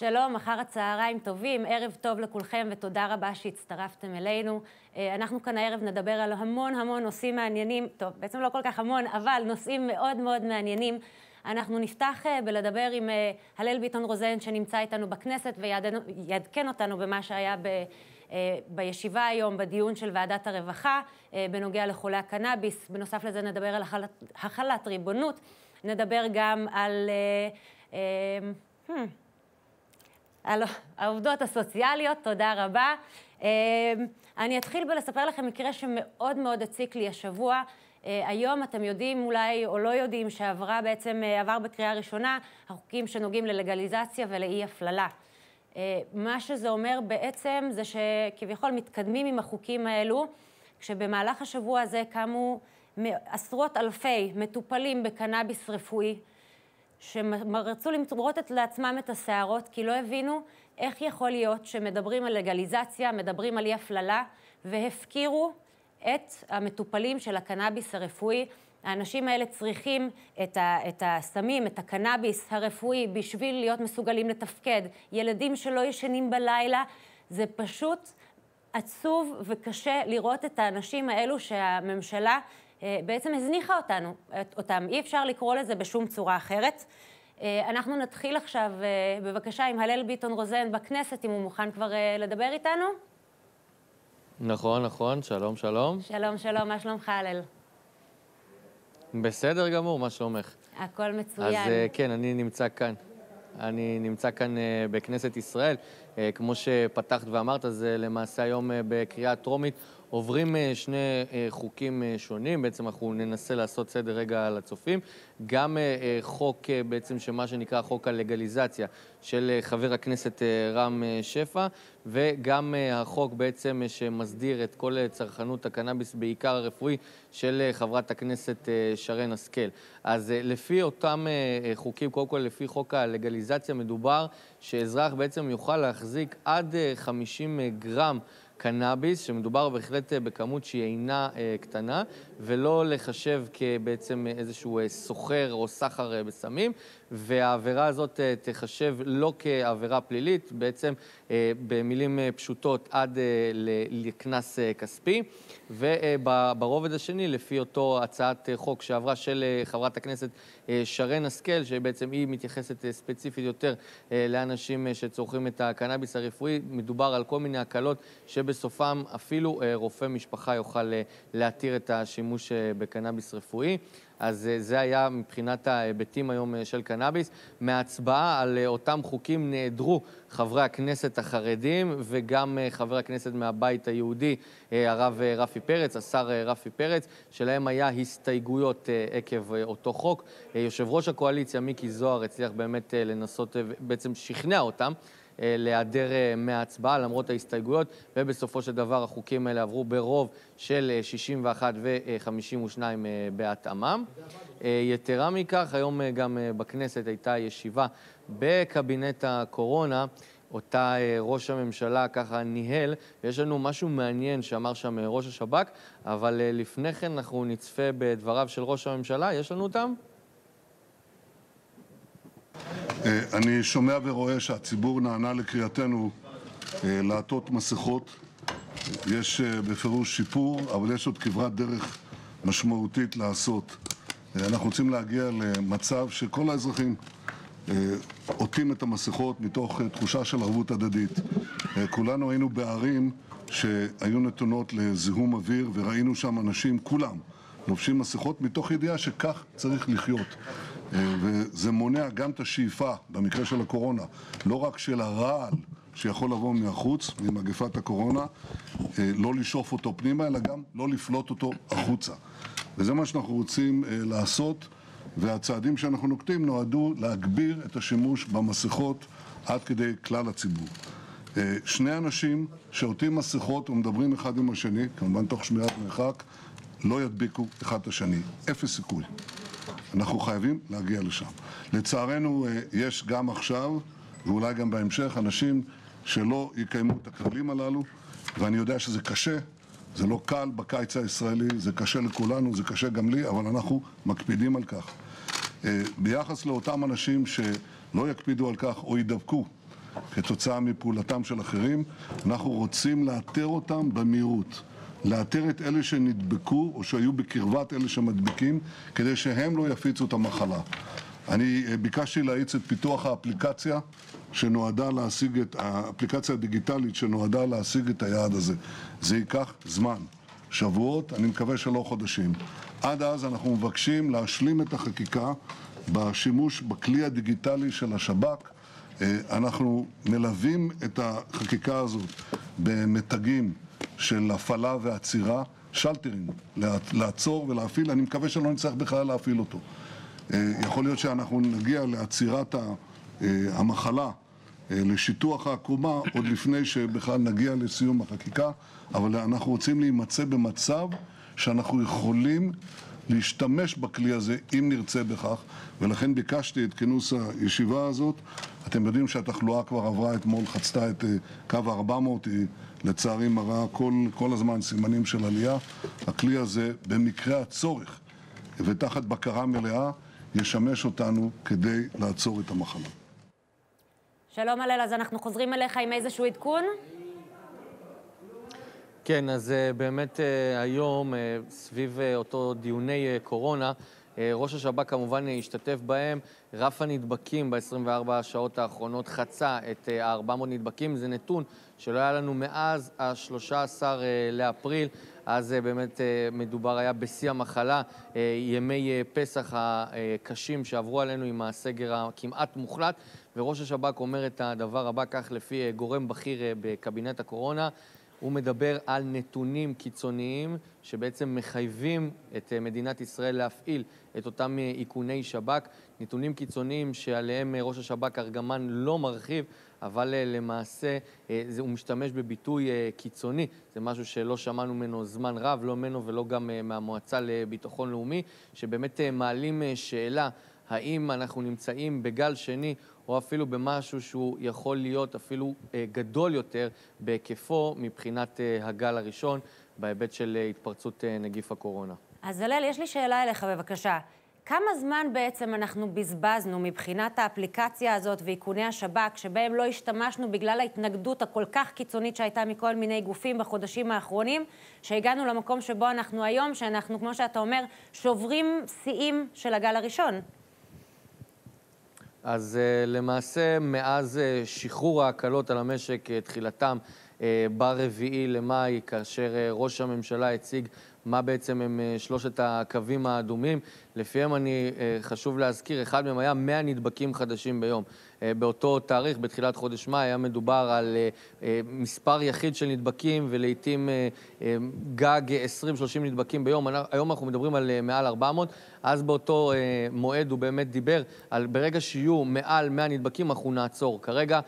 שלום, אחר הצהריים טובים, ערב טוב לכולכם ותודה רבה שהצטרפתם אלינו. אנחנו כאן הערב נדבר על המון המון נושאים מעניינים, טוב, בעצם לא כל כך המון, אבל נושאים מאוד מאוד מעניינים. אנחנו נפתח בלדבר עם הלל ביטון רוזן שנמצא איתנו בכנסת ויעדכן אותנו במה שהיה ב... בישיבה היום, בדיון של ועדת הרווחה, בנוגע לחולי הקנאביס. בנוסף לזה נדבר על החלת ריבונות, נדבר גם על... על העובדות הסוציאליות, תודה רבה. אני אתחיל בלספר לכם מקרה שמאוד מאוד הציק לי השבוע. היום אתם יודעים אולי או לא יודעים שעברה בעצם, עבר בקריאה ראשונה, החוקים שנוגעים ללגליזציה ולאי הפללה. מה שזה אומר בעצם זה שכביכול מתקדמים עם החוקים האלו, כשבמהלך השבוע הזה קמו עשרות אלפי מטופלים בקנאביס רפואי, שרצו למרוט לעצמם את השערות, כי לא הבינו איך יכול להיות שמדברים על לגליזציה, מדברים על אי הפללה, והפקירו את המטופלים של הקנאביס הרפואי. האנשים האלה צריכים את הסמים, את הקנאביס הרפואי, בשביל להיות מסוגלים לתפקד. ילדים שלא ישנים בלילה, זה פשוט עצוב וקשה לראות את האנשים האלו שהממשלה בעצם הזניחה אותנו, אותם. אי אפשר לקרוא לזה בשום צורה אחרת. אנחנו נתחיל עכשיו, בבקשה, עם הלל ביטון רוזן בכנסת, אם הוא מוכן כבר לדבר איתנו. נכון, נכון, שלום, שלום. שלום, שלום, מה שלומך, הלל? בסדר גמור, מה שלומך? הכל מצוין. אז כן, אני נמצא כאן. אני נמצא כאן בכנסת ישראל. כמו שפתחת ואמרת, זה למעשה היום בקריאה טרומית. עוברים שני חוקים שונים, בעצם אנחנו ננסה לעשות סדר רגע על הצופים. גם חוק בעצם שמה שנקרא חוק הלגליזציה של חבר הכנסת רם שפע, וגם החוק בעצם שמסדיר את כל צרכנות הקנאביס, בעיקר הרפואי, של חברת הכנסת שרן השכל. אז לפי אותם חוקים, קודם כל לפי חוק הלגליזציה, מדובר שאזרח בעצם יוכל להחזיק עד 50 גרם קנאביס, שמדובר בהחלט בכמות שהיא אינה קטנה, ולא לחשב כבעצם איזשהו סוחר או סחר בסמים, והעבירה הזאת תחשב לא כעבירה פלילית, בעצם במילים פשוטות עד לקנס כספי. וברובד השני, לפי אותו הצעת חוק שעברה של חברת הכנסת שרן השכל, שבעצם היא מתייחסת ספציפית יותר לאנשים שצורכים את הקנאביס הרפואי, מדובר על כל מיני הקלות שבסופם אפילו רופא משפחה יוכל להתיר את השימוש בקנאביס רפואי. אז זה היה מבחינת ההיבטים היום של קנאביס. מההצבעה על אותם חוקים נעדרו חברי הכנסת החרדים וגם חבר הכנסת מהבית היהודי, הרב רפי פרץ, השר רפי פרץ, שלהם היה הסתייגויות עקב אותו חוק. יושב ראש הקואליציה, מיקי זוהר, הצליח באמת לנסות, בעצם שכנע אותם. להיעדר מההצבעה למרות ההסתייגויות, ובסופו של דבר החוקים האלה עברו ברוב של 61 ו-52 בהתאמה. יתרה מכך, היום גם בכנסת הייתה ישיבה בקבינט הקורונה, אותה ראש הממשלה ככה ניהל, ויש לנו משהו מעניין שאמר שם ראש השב"כ, אבל לפני כן אנחנו נצפה בדבריו של ראש הממשלה, יש לנו אותם? אני שומע ורואה שהציבור נענה לקריאתנו לעטות מסכות. יש בפירוש שיפור, אבל יש עוד כברת דרך משמעותית לעשות. אנחנו רוצים להגיע למצב שכל האזרחים עוטים את המסכות מתוך תחושה של ערבות הדדית. כולנו היינו בערים שהיו נתונות לזיהום אוויר, וראינו שם אנשים, כולם, לובשים מסכות מתוך ידיעה שכך צריך לחיות. וזה מונע גם את השאיפה, במקרה של הקורונה, לא רק של הרעל שיכול לבוא מהחוץ, ממגפת הקורונה, לא לשאוף אותו פנימה, אלא גם לא לפלוט אותו החוצה. וזה מה שאנחנו רוצים לעשות, והצעדים שאנחנו נוקטים נועדו להגביר את השימוש במסכות עד כדי כלל הציבור. שני אנשים שעוטים מסכות ומדברים אחד עם השני, כמובן תוך שמירת מרחק, לא ידביקו אחד את השני. אפס סיכוי. אנחנו חייבים להגיע לשם. לצערנו, יש גם עכשיו, ואולי גם בהמשך, אנשים שלא יקיימו את הכללים הללו, ואני יודע שזה קשה, זה לא קל בקיץ הישראלי, זה קשה לכולנו, זה קשה גם לי, אבל אנחנו מקפידים על כך. ביחס לאותם אנשים שלא יקפידו על כך או ידבקו כתוצאה מפעולתם של אחרים. אנחנו רוצים לאתר אותם במהירות. לאתר את אלה שנדבקו או שהיו בקרבת אלה שמדביקים, כדי שהם לא יפיצו את המחלה. אני אה, ביקשתי להאיץ את פיתוח האפליקציה שנועדה להשיג את, האפליקציה הדיגיטלית שנועדה להשיג את היעד הזה. זה ייקח זמן, שבועות, אני מקווה שלא חודשים. עד אז אנחנו מבקשים להשלים את החקיקה בשימוש בכלי הדיגיטלי של השב"כ. אה, אנחנו מלווים את החקיקה הזאת במתגים של הפעלה ועצירה, שלטרים, לעצור ולהפעיל, אני מקווה שלא נצטרך בכלל להפעיל אותו. אה, יכול להיות שאנחנו נגיע לעצירת אה, המחלה, לשיטוח העקומה, עוד לפני שבכלל נגיע לסיום החקיקה, אבל אנחנו רוצים להימצא במצב שאנחנו יכולים להשתמש בכלי הזה אם נרצה בכך, ולכן ביקשתי את כינוס הישיבה הזאת. אתם יודעים שהתחלואה כבר עברה אתמול, חצתה את אה, קו ה-400, היא לצערי מראה כל, כל הזמן סימנים של עלייה. הכלי הזה, במקרה הצורך ותחת בקרה מלאה, ישמש אותנו כדי לעצור את המחלה. שלום הלל, אז אנחנו חוזרים אליך עם איזשהו עדכון? כן, אז אה, באמת אה, היום, אה, סביב אותו דיוני קורונה, ראש השב"כ כמובן השתתף בהם. רף הנדבקים ב-24 השעות האחרונות חצה את ה-400 נדבקים. זה נתון שלא היה לנו מאז ה-13 לאפריל. אז באמת מדובר היה בשיא המחלה, ימי פסח הקשים שעברו עלינו עם הסגר הכמעט מוחלט. וראש השב"כ אומר את הדבר הבא, כך לפי גורם בכיר בקבינט הקורונה. הוא מדבר על נתונים קיצוניים שבעצם מחייבים את אה, מדינת ישראל להפעיל את אותם אה, איכוני שב"כ. נתונים קיצוניים שעליהם אה, ראש השב"כ ארגמן לא מרחיב, אבל למעשה הוא משתמש בביטוי קיצוני. זה משהו שלא שמענו ממנו זמן רב, לא ממנו ולא גם מהמועצה לביטחון לאומי, שבאמת מעלים שאלה האם אנחנו נמצאים בגל שני או אפילו במשהו שהוא יכול להיות אפילו אה, גדול יותר בהיקפו מבחינת אה, הגל הראשון, בהיבט של אה, התפרצות נגיף הקורונה. אז הלל, יש לי שאלה אליך, בבקשה. כמה זמן בעצם אנחנו בזבזנו מבחינת האפליקציה הזאת ואיכוני השב"כ, שבהם לא השתמשנו בגלל ההתנגדות הכל כך קיצונית שהייתה מכל מיני גופים בחודשים האחרונים, שהגענו למקום שבו אנחנו היום, שאנחנו, כמו שאתה אומר, שוברים שיאים של הגל הראשון? אז uh, למעשה, מאז uh, שחרור ההקלות על המשק, uh, תחילתם uh, ברביעי למאי, כאשר ראש הממשלה הציג מה בעצם הם שלושת הקווים האדומים, לפיהם אני, חשוב להזכיר, אחד מהם היה 100 נדבקים חדשים ביום. אה, באותו תאריך, בתחילת חודש מאי, היה מדובר על אה, אה, מספר יחיד של נדבקים ולעיתים גג 20-30 נדבקים ביום. היום אנחנו מדברים על מעל 400. אז באותו מועד הוא באמת דיבר על ברגע שיהיו מעל 100 נדבקים, אנחנו נעצור. כרגע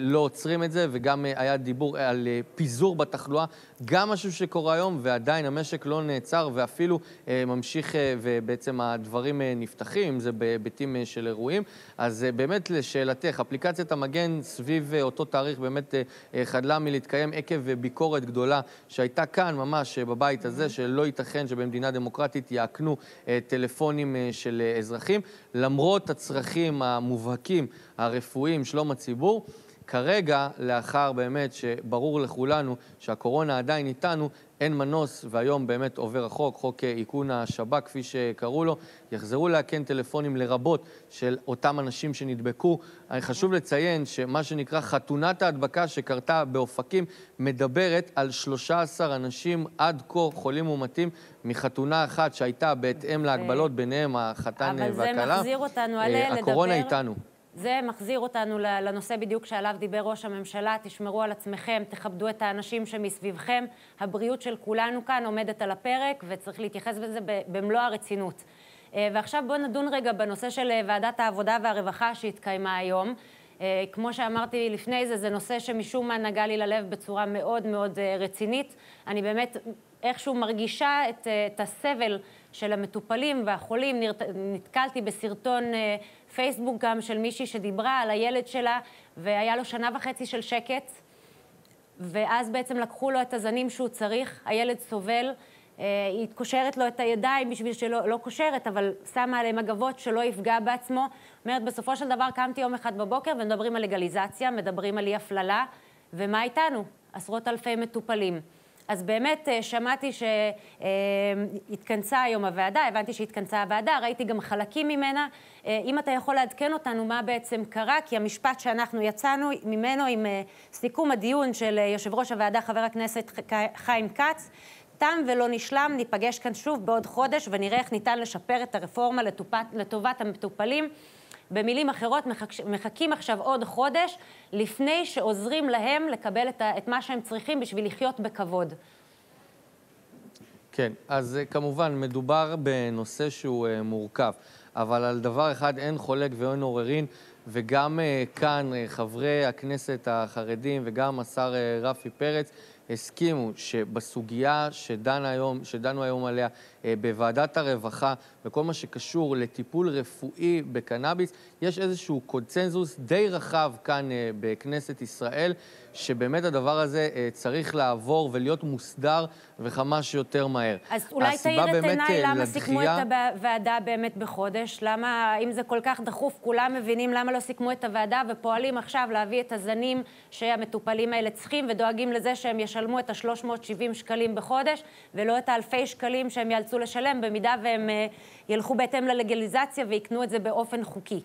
לא עוצרים את זה, וגם היה דיבור על פיזור בתחלואה. גם משהו שקורה היום, ועדיין המשק לא נעצר, ואפילו ממשיך, ובעצם הדברים נפתחים, אם זה בהיבטים של אירועים. אז באמת, לשאלת... לשאלתך, אפליקציית המגן סביב אה, אותו תאריך באמת אה, אה, חדלה מלהתקיים עקב ביקורת גדולה שהייתה כאן ממש בבית הזה, שלא ייתכן שבמדינה דמוקרטית יאכנו טלפונים של אזרחים, למרות הצרכים המובהקים הרפואיים, שלום הציבור. כרגע, לאחר באמת שברור לכולנו שהקורונה עדיין איתנו, אין מנוס, והיום באמת עובר החוק, חוק איכון השב"כ, כפי שקראו לו, יחזרו לאכן טלפונים לרבות של אותם אנשים שנדבקו. חשוב לציין שמה שנקרא חתונת ההדבקה שקרתה באופקים מדברת על 13 אנשים עד כה חולים מאומתים מחתונה אחת שהייתה בהתאם להגבלות, ביניהם החתן והכלה. אבל זה מחזיר אותנו, עליה אה, לדבר... הקורונה איתנו. זה מחזיר אותנו לנושא בדיוק שעליו דיבר ראש הממשלה, תשמרו על עצמכם, תכבדו את האנשים שמסביבכם. הבריאות של כולנו כאן עומדת על הפרק, וצריך להתייחס לזה במלוא הרצינות. אה, ועכשיו בואו נדון רגע בנושא של אה, ועדת העבודה והרווחה שהתקיימה היום. אה, כמו שאמרתי לפני זה, זה נושא שמשום מה נגע לי ללב בצורה מאוד מאוד רצינית. אני באמת איכשהו מרגישה את, את הסבל של המטופלים והחולים. נתקלתי בסרטון פייסבוק גם של מישהי שדיברה על הילד שלה, והיה לו שנה וחצי של שקט, ואז בעצם לקחו לו את הזנים שהוא צריך, הילד סובל. היא קושרת לו את הידיים בשביל שלא, לא קושרת, אבל שמה עליהם מגבות שלא יפגע בעצמו. אומרת, בסופו של דבר קמתי יום אחד בבוקר ומדברים על לגליזציה, מדברים על אי הפללה, ומה איתנו? עשרות אלפי מטופלים. אז באמת אה, שמעתי שהתכנסה היום הוועדה, הבנתי שהתכנסה הוועדה, ראיתי גם חלקים ממנה. אה, אם אתה יכול לעדכן אותנו מה בעצם קרה, כי המשפט שאנחנו יצאנו ממנו עם אה, סיכום הדיון של יושב ראש הוועדה, חבר הכנסת חיים כץ, תם ולא נשלם, ניפגש כאן שוב בעוד חודש ונראה איך ניתן לשפר את הרפורמה לטובת המטופלים. במילים אחרות, מחכים עכשיו עוד חודש לפני שעוזרים להם לקבל את, ה, את מה שהם צריכים בשביל לחיות בכבוד. כן, אז אה, כמובן, מדובר בנושא שהוא uh, מורכב, אבל על דבר אחד אין חולק ואין עוררין, וגם uh, כאן uh, חברי הכנסת החרדים וגם השר uh, רפי פרץ הסכימו שבסוגיה שדנו היום, שדנו היום עליה בוועדת הרווחה, בכל מה שקשור לטיפול רפואי בקנאביס, יש איזשהו קונצנזוס די רחב כאן אה, בכנסת ישראל, שבאמת הדבר הזה אה, צריך לעבור ולהיות מוסדר וכמה שיותר מהר. אז אולי תאיר את עיניי למה לדחייה... סיכמו את הוועדה באמת בחודש? למה, אם זה כל כך דחוף, כולם מבינים למה לא סיכמו את הוועדה ופועלים עכשיו להביא את הזנים שהמטופלים האלה צריכים ודואגים לזה שהם ישלמו את ה-370 שקלים בחודש ולא את האלפי שקלים שהם יאלצו לשלם במידה והם אה, ילכו בהתאם ללגליזציה ויקנו את זה באופן חוקי.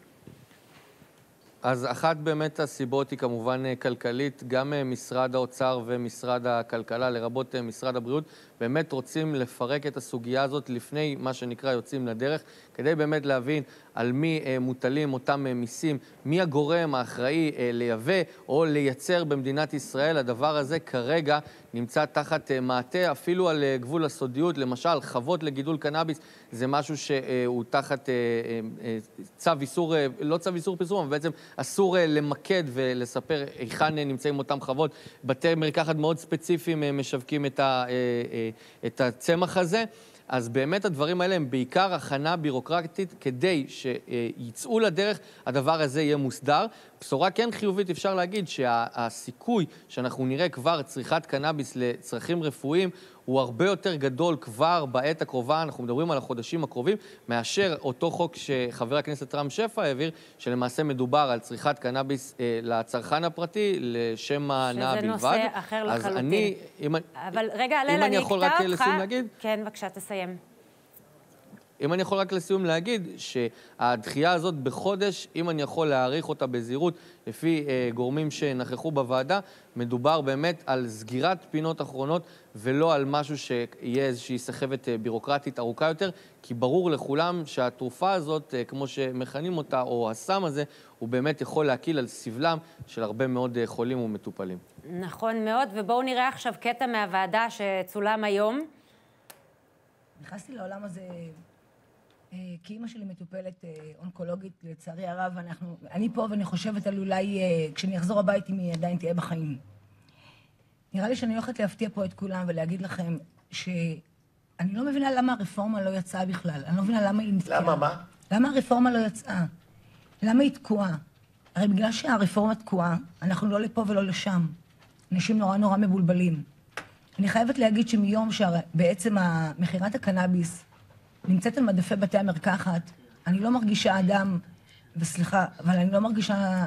אז אחת באמת הסיבות היא כמובן אה, כלכלית. גם אה, משרד האוצר ומשרד הכלכלה, לרבות משרד הבריאות, באמת רוצים לפרק את הסוגיה הזאת לפני מה שנקרא יוצאים לדרך, כדי באמת להבין על מי מוטלים אותם מיסים, מי הגורם האחראי לייבא או לייצר במדינת ישראל. הדבר הזה כרגע נמצא תחת מעטה, אפילו על גבול הסודיות. למשל, חוות לגידול קנאביס זה משהו שהוא תחת צו איסור, לא צו איסור פרסום, אבל בעצם אסור למקד ולספר היכן נמצאים אותם חוות. בתי מרקחת מאוד ספציפיים משווקים את הצמח הזה. אז באמת הדברים האלה הם בעיקר הכנה בירוקרטית כדי שיצאו לדרך, הדבר הזה יהיה מוסדר. בשורה כן חיובית, אפשר להגיד שהסיכוי שאנחנו נראה כבר צריכת קנאביס לצרכים רפואיים הוא הרבה יותר גדול כבר בעת הקרובה, אנחנו מדברים על החודשים הקרובים, מאשר אותו חוק שחבר הכנסת רם שפע העביר, שלמעשה מדובר על צריכת קנאביס אה, לצרכן הפרטי לשם ההנאה בלבד. שזה נושא אחר לחלוטין. אז אני, אם, אבל רגע, הלל, אני אקטע אותך. אם אני יכול רק לסיום להגיד... כן, בבקשה, תסיים. אם אני יכול רק לסיום להגיד שהדחייה הזאת בחודש, אם אני יכול להעריך אותה בזהירות, לפי אה, גורמים שנכחו בוועדה, מדובר באמת על סגירת פינות אחרונות ולא על משהו שיהיה איזושהי סחבת אה, בירוקרטית ארוכה יותר, כי ברור לכולם שהתרופה הזאת, אה, כמו שמכנים אותה, או הסם הזה, הוא באמת יכול להקיל על סבלם של הרבה מאוד אה, חולים ומטופלים. נכון מאוד, ובואו נראה עכשיו קטע מהוועדה שצולם היום. נכנסתי לעולם הזה כי אימא שלי מטופלת אה, אונקולוגית, לצערי הרב, אנחנו, אני פה ואני חושבת על אולי אה, כשאני אחזור הבית אם היא עדיין תהיה בחיים. נראה לי שאני הולכת להפתיע פה את כולם ולהגיד לכם שאני לא מבינה למה הרפורמה לא יצאה בכלל. אני לא מבינה למה היא נתקעה. למה מה? למה הרפורמה לא יצאה? למה היא תקועה? הרי בגלל שהרפורמה תקועה, אנחנו לא לפה ולא לשם. אנשים נורא נורא מבולבלים. אני חייבת להגיד שמיום שבעצם מכירת הקנאביס נמצאת על מדפי בתי המרקחת, אני לא מרגישה אדם, וסליחה, אבל אני לא מרגישה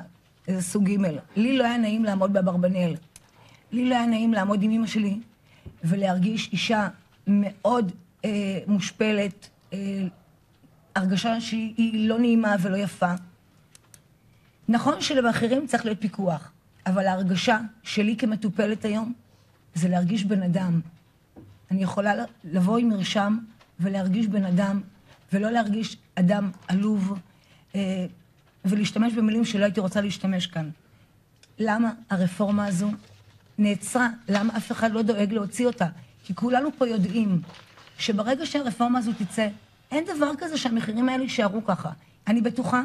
איזה סוג ג'. לי לא היה נעים לעמוד באברבנאל. לי לא היה נעים לעמוד עם אמא שלי ולהרגיש אישה מאוד אה, מושפלת, אה, הרגשה שהיא לא נעימה ולא יפה. נכון שלאחרים צריך להיות פיקוח, אבל ההרגשה שלי כמטופלת היום זה להרגיש בן אדם. אני יכולה לבוא עם מרשם ולהרגיש בן אדם, ולא להרגיש אדם עלוב, אה, ולהשתמש במילים שלא הייתי רוצה להשתמש כאן. למה הרפורמה הזו נעצרה? למה אף אחד לא דואג להוציא אותה? כי כולנו פה יודעים שברגע שהרפורמה הזו תצא, אין דבר כזה שהמחירים האלה יישארו ככה. אני בטוחה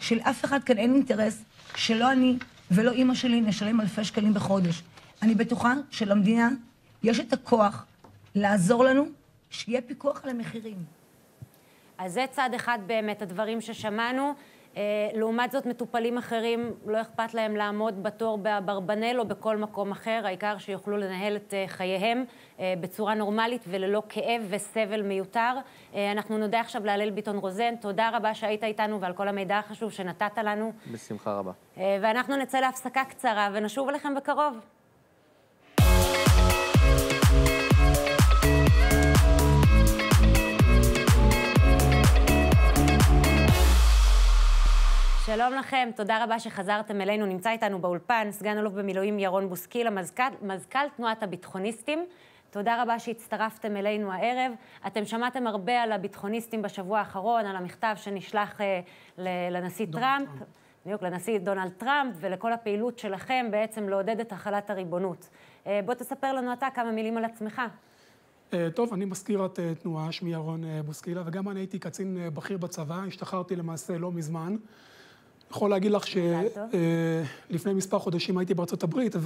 שלאף אחד כאן אין אינטרס שלא אני ולא אימא שלי נשלם אלפי שקלים בחודש. אני בטוחה שלמדינה יש את הכוח לעזור לנו שיהיה פיקוח על המחירים. אז זה צד אחד באמת, הדברים ששמענו. אה, לעומת זאת, מטופלים אחרים, לא אכפת להם לעמוד בתור באברבנל או בכל מקום אחר, העיקר שיוכלו לנהל את אה, חייהם אה, בצורה נורמלית וללא כאב וסבל מיותר. אנחנו נודה עכשיו להלל ביטון רוזן, תודה רבה שהיית איתנו ועל כל המידע החשוב שנתת לנו. בשמחה רבה. ואנחנו נצא להפסקה קצרה ונשוב אליכם בקרוב. שלום לכם, תודה רבה שחזרתם אלינו. נמצא איתנו באולפן סגן אלוף במילואים ירון בוסקילה, מזכ"ל, מזכ"ל תנועת הביטחוניסטים. תודה רבה שהצטרפתם אלינו הערב. אתם שמעתם הרבה על הביטחוניסטים בשבוע האחרון, על המכתב שנשלח אה, לנשיא טראמפ, בדיוק, לנשיא דונלד טראמפ, ולכל הפעילות שלכם בעצם לעודד את החלת הריבונות. אה, בוא תספר לנו אתה כמה מילים על עצמך. אה, טוב, אני מזכיר את אה, תנועה, שמי ירון אה, בוסקילה, וגם אני הייתי קצין בכיר בצבא, השתחררתי למעשה לא מזמן. יכול להגיד לך שלפני אה, מספר חודשים הייתי בארצות הברית,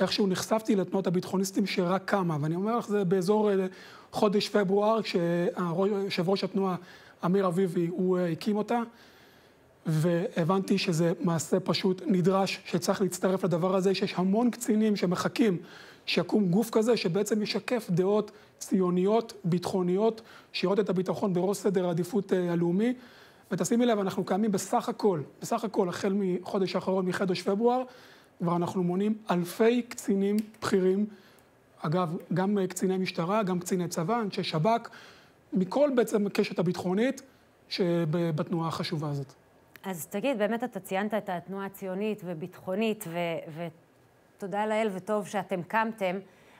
ואיכשהו נחשפתי לתנועות הביטחוניסטים שרק קמה, ואני אומר לך, זה באזור אה, חודש פברואר, כשיושב ראש התנועה, אמיר אביבי, הוא אה, הקים אותה, והבנתי שזה מעשה פשוט נדרש, שצריך להצטרף לדבר הזה, שיש המון קצינים שמחכים שיקום גוף כזה, שבעצם ישקף דעות ציוניות, ביטחוניות, שירות את הביטחון בראש סדר העדיפות הלאומי. ותשימי לב, אנחנו קיימים בסך הכל, בסך הכל, החל מחודש האחרון, מחודש פברואר, כבר אנחנו מונים אלפי קצינים בכירים, אגב, גם קציני משטרה, גם קציני צבא, אנשי שב"כ, מכל בעצם קשת הביטחונית שבתנועה החשובה הזאת. אז תגיד, באמת אתה ציינת את התנועה הציונית וביטחונית, ותודה לאל וטוב שאתם קמתם,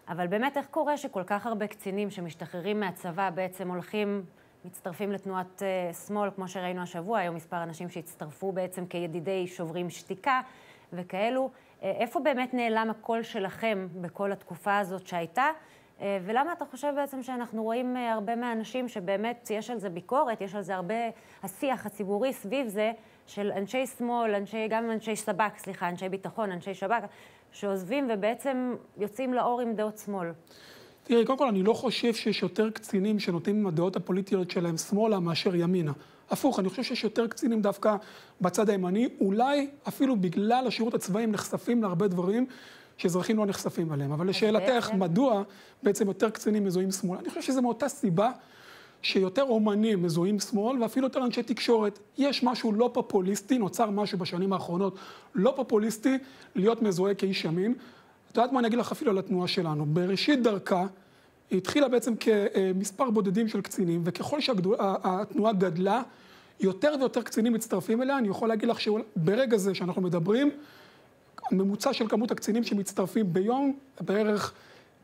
אבל באמת איך קורה שכל כך הרבה קצינים שמשתחררים מהצבא בעצם הולכים מצטרפים לתנועת uh, שמאל, כמו שראינו השבוע, היום מספר אנשים שהצטרפו בעצם כידידי שוברים שתיקה וכאלו. Uh, איפה באמת נעלם הקול שלכם בכל התקופה הזאת שהייתה? Uh, ולמה אתה חושב בעצם שאנחנו רואים הרבה מהאנשים שבאמת יש על זה ביקורת, יש על זה הרבה, השיח הציבורי סביב זה, של אנשי שמאל, אנשי, גם אנשי שב"כ, סליחה, אנשי ביטחון, אנשי שב"כ, שעוזבים ובעצם יוצאים לאור עם דעות שמאל. תראי, קודם כל, אני לא חושב שיש יותר קצינים שנוטים עם הדעות הפוליטיות שלהם שמאלה מאשר ימינה. הפוך, אני חושב שיש יותר קצינים דווקא בצד הימני, אולי אפילו בגלל השירות הצבאי הם נחשפים להרבה דברים שאזרחים לא נחשפים אליהם. אבל לשאלתך, מדוע בעצם יותר קצינים מזוהים שמאל? אני חושב שזה מאותה סיבה שיותר אומנים מזוהים שמאל, ואפילו יותר אנשי תקשורת. יש משהו לא פופוליסטי, נוצר משהו בשנים האחרונות לא פופוליסטי, להיות מזוהה כאיש ימין. את יודעת מה אני אגיד לך אפילו על התנועה שלנו? בראשית דרכה, היא התחילה בעצם כמספר בודדים של קצינים, וככל שהתנועה גדלה, יותר ויותר קצינים מצטרפים אליה. אני יכול להגיד לך שברגע זה שאנחנו מדברים, הממוצע של כמות הקצינים שמצטרפים ביום, בערך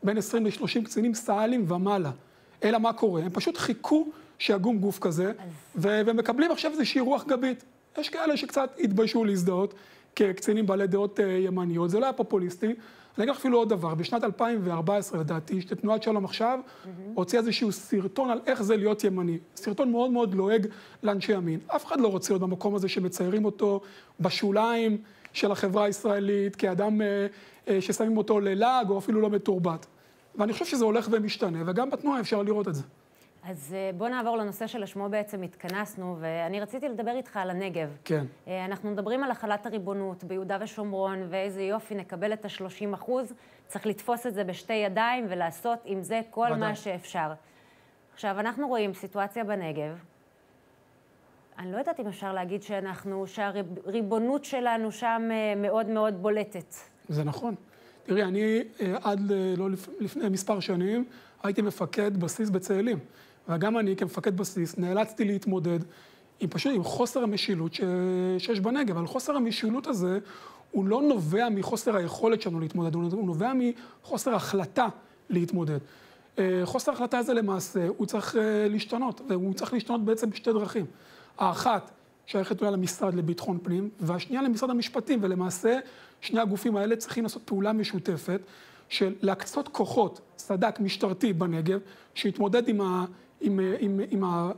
בין 20 ל-30 קצינים סא"לים ומעלה. אלא מה קורה? הם פשוט חיכו שיגום גוף כזה, ומקבלים עכשיו איזושהי רוח גבית. יש כאלה שקצת התביישו להזדהות כקצינים בעלי דעות אה, ימניות, זה לא היה פופוליסטי. אני אגיד לך אפילו עוד דבר, בשנת 2014 לדעתי, שתנועת שלום עכשיו הוציאה איזשהו סרטון על איך זה להיות ימני. סרטון מאוד מאוד לועג לאנשי ימין. אף אחד לא רוצה להיות במקום הזה שמציירים אותו בשוליים של החברה הישראלית, כאדם אה, אה, ששמים אותו ללעג או אפילו לא מתורבת. ואני חושב שזה הולך ומשתנה, וגם בתנועה אפשר לראות את זה. אז אה, בוא נעבור לנושא שלשמו בעצם התכנסנו, ואני רציתי לדבר איתך על הנגב. כן. אה, אנחנו מדברים על החלת הריבונות ביהודה ושומרון, ואיזה יופי, נקבל את ה-30 אחוז. צריך לתפוס את זה בשתי ידיים ולעשות עם זה כל ודאי. מה שאפשר. עכשיו, אנחנו רואים סיטואציה בנגב, אני לא יודעת אם אפשר להגיד שאנחנו, שהריבונות שלנו שם אה, מאוד מאוד בולטת. זה נכון. תראי, אני עד לא לפני מספר שנים הייתי מפקד בסיס בצאלים. וגם אני כמפקד בסיס נאלצתי להתמודד עם פשוט, עם חוסר המשילות ש... שיש בנגב. אבל חוסר המשילות הזה, הוא לא נובע מחוסר היכולת שלנו להתמודד, הוא נובע מחוסר החלטה להתמודד. אה, חוסר ההחלטה הזה למעשה, הוא צריך אה, להשתנות, והוא צריך להשתנות בעצם בשתי דרכים. האחת, שייכת אולי למשרד לביטחון פנים, והשנייה למשרד המשפטים, ולמעשה שני הגופים האלה צריכים לעשות פעולה משותפת של להקצות כוחות, סד"כ משטרתי בנגב, שיתמודד עם ה... עם, עם, עם ה...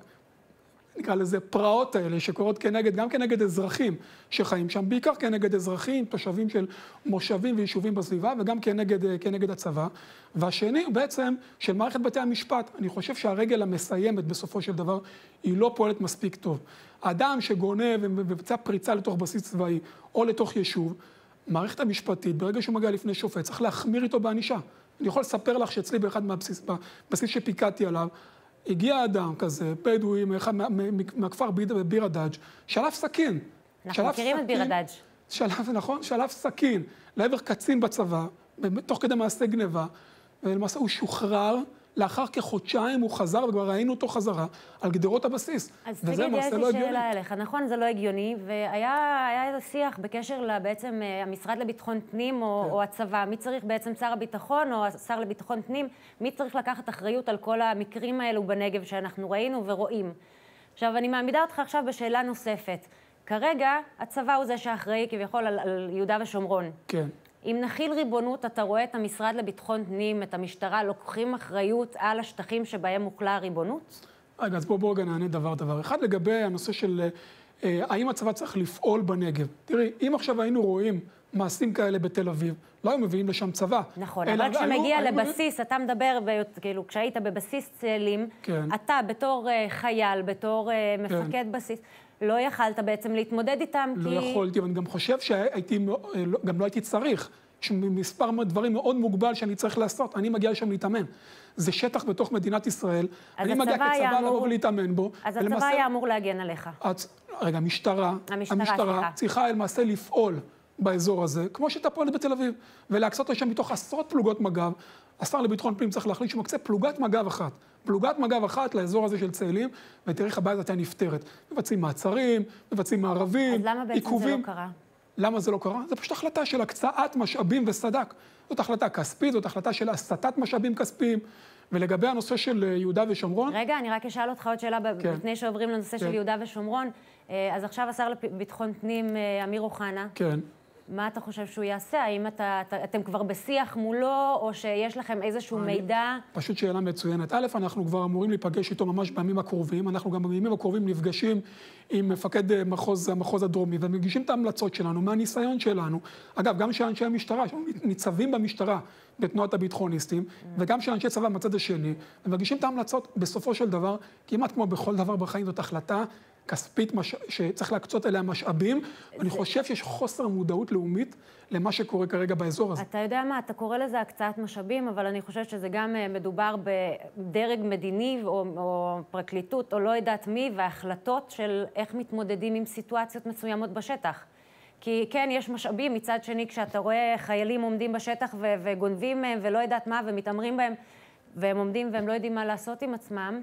נקרא לזה, פרעות האלה שקורות כנגד, גם כנגד אזרחים שחיים שם, בעיקר כנגד אזרחים, תושבים של מושבים ויישובים בסביבה, וגם כנגד, כנגד הצבא. והשני הוא בעצם של מערכת בתי המשפט. אני חושב שהרגל המסיימת בסופו של דבר, היא לא פועלת מספיק טוב. אדם שגונב ומבצע פריצה לתוך בסיס צבאי או לתוך יישוב, מערכת המשפטית, ברגע שהוא מגיע לפני שופט, צריך להחמיר איתו בענישה. אני יכול לספר לך שאצלי באחד מהבסיס, בבסיס שפיקדתי עליו, הגיע אדם כזה, בדואי, מהכפר ביר הדאג', שלף סכין. אנחנו מכירים את ביר הדאג'. שלף, נכון, שלף סכין לעבר קצין בצבא, תוך כדי מעשה גניבה, ולמעשה הוא שוחרר. לאחר כחודשיים הוא חזר, וכבר ראינו אותו חזרה, על גדרות הבסיס. אז תגיד, יש לי לא שאלה אליך. נכון, זה לא הגיוני, והיה איזה שיח בקשר בעצם אה, המשרד לביטחון פנים או, כן. או הצבא. מי צריך בעצם, שר הביטחון או השר לביטחון פנים, מי צריך לקחת אחריות על כל המקרים האלו בנגב שאנחנו ראינו ורואים. עכשיו, אני מעמידה אותך עכשיו בשאלה נוספת. כרגע, הצבא הוא זה שאחראי כביכול על, על יהודה ושומרון. כן. אם נחיל ריבונות, אתה רואה את המשרד לביטחון פנים, את המשטרה, לוקחים אחריות על השטחים שבהם הוקלה הריבונות? רגע, אז בואו בוא רגע נענה דבר דבר. אחד, לגבי הנושא של אה, האם הצבא צריך לפעול בנגב. תראי, אם עכשיו היינו רואים מעשים כאלה בתל אביב, לא היו מביאים לשם צבא. נכון, אבל כשמגיע היו, לבסיס, היו... אתה מדבר, ב, כאילו, כשהיית בבסיס צאלים, כן. אתה בתור uh, חייל, בתור uh, מפקד כן. בסיס, לא יכלת בעצם להתמודד איתם, לא כי... לא יכולתי, אבל אני גם חושב שהייתי, אה, לא, גם לא הייתי צריך. יש מספר דברים מאוד מוגבל שאני צריך לעשות. אני מגיע לשם להתאמן. זה שטח בתוך מדינת ישראל. אני מגיע כצבא לבוא ולהתאמן בו. אז ולמעשה... הצבא היה אמור להגן עליך. את... רגע, המשטרה, המשטרה, המשטרה צריכה למעשה לפעול באזור הזה, כמו שהייתה פועלת בתל אביב, ולהקצות לשם מתוך עשרות פלוגות מג"ב. השר לביטחון פנים צריך להחליט שהוא מקצה פלוגת מג"ב אחת. פלוגת מג"ב אחת לאזור הזה של צאלים, ותראי איך הבעיה הזאת הייתה נפתרת. מבצעים מעצרים, מבצעים מערבים, עיכובים. אז למה בעצם עיכובים. זה לא קרה? למה זה לא קרה? זה פשוט החלטה של הקצאת משאבים וסד"כ. זאת החלטה כספית, זאת החלטה של הסטת משאבים כספיים. ולגבי הנושא של אה, יהודה ושומרון... רגע, אני רק אשאל אותך עוד שאלה כן. לפני שעוברים לנושא כן. של יהודה ושומרון. אה, אז עכשיו השר לביטחון פנים, אה, אמיר אוחנה. כן. מה אתה חושב שהוא יעשה? האם אתה, אתה, אתם כבר בשיח מולו, או שיש לכם איזשהו אני, מידע? פשוט שאלה מצוינת. א', אנחנו כבר אמורים להיפגש איתו ממש בימים הקרובים. אנחנו גם בימים הקרובים נפגשים עם מפקד אה, מחוז, המחוז הדרומי, ומגישים את ההמלצות שלנו, מהניסיון שלנו. אגב, גם של אנשי המשטרה, ניצבים במשטרה בתנועת הביטחוניסטים. וגם של אנשי צבא מהצד השני, ומגישים את ההמלצות, בסופו של דבר, כמעט כמו בכל דבר בחיים, זאת החלטה כספית מש... שצריך להקצות אליה משאבים, זה... ואני חושב שיש חוסר מודעות לאומית למה שקורה כרגע באזור הזה. אתה יודע מה, אתה קורא לזה הקצאת משאבים, אבל אני חושבת שזה גם אה, מדובר בדרג מדיני או, או פרקליטות או לא יודעת מי, והחלטות של איך מתמודדים עם סיטואציות מסוימות בשטח. כי כן, יש משאבים, מצד שני, כשאתה רואה חיילים עומדים בשטח ו- וגונבים מהם ולא יודעת מה, ומתעמרים בהם, והם עומדים והם לא יודעים מה לעשות עם עצמם,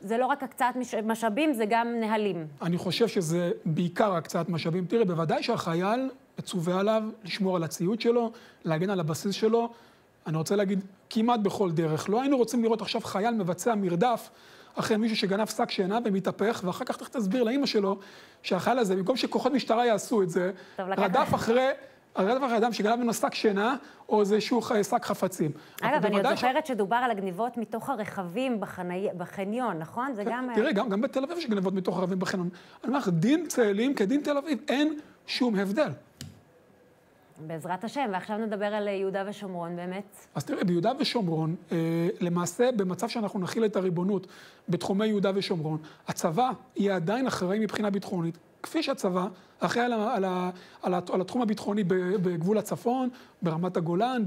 זה לא רק הקצאת משאבים, זה גם נהלים. אני חושב שזה בעיקר הקצאת משאבים. תראה, בוודאי שהחייל מצווה עליו לשמור על הציוד שלו, להגן על הבסיס שלו. אני רוצה להגיד, כמעט בכל דרך. לא היינו רוצים לראות עכשיו חייל מבצע מרדף אחרי מישהו שגנב שק שינה ומתהפך, ואחר כך תכף תסביר לאימא שלו שהחייל הזה, במקום שכוחות משטרה יעשו את זה, רדף אחרי... הרי דבר אדם שגנב ממנו שק שינה, או איזשהו שק חפצים. אגב, אני עוד זוכרת ש... שדובר על הגניבות מתוך הרכבים בחני... בחניון, נכון? זה גם... תראי, גם, גם בתל אביב יש גניבות מתוך הרכבים בחניון. אני אומר לך, דין צאלים כדין תל אביב, אין שום הבדל. בעזרת השם, ועכשיו נדבר על יהודה ושומרון באמת. אז תראה, ביהודה ושומרון, אה, למעשה, במצב שאנחנו נכיל את הריבונות בתחומי יהודה ושומרון, הצבא יהיה עדיין אחראי מבחינה ביטחונית, כפי שהצבא אחראי על, על, על, על התחום הביטחוני בגבול הצפון, ברמת הגולן,